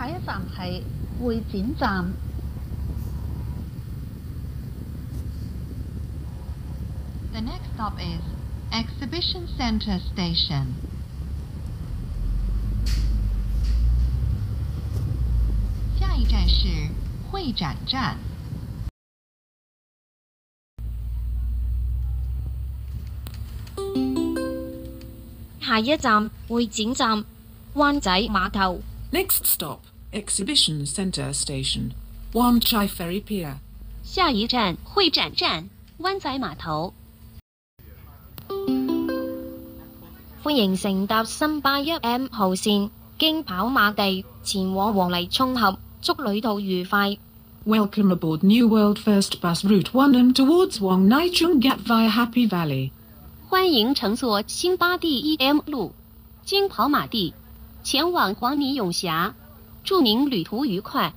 下一站系会展站。The next stop is Exhibition Center Station. 下一站是会展站。下一站会展站，湾仔码头。Next stop, Exhibition Centre Station, Wan Chai Ferry Pier. 下一站会展站，湾仔码头。欢迎乘搭新巴一 M 号线，经跑马地前往黄泥涌合，祝旅途愉快。Welcome aboard New World First Bus Route 1M towards Wang Nai Chung Gap via Happy Valley. 欢迎乘坐新巴第一 M 路，经跑马地前往黄泥涌峡，祝您旅途愉快。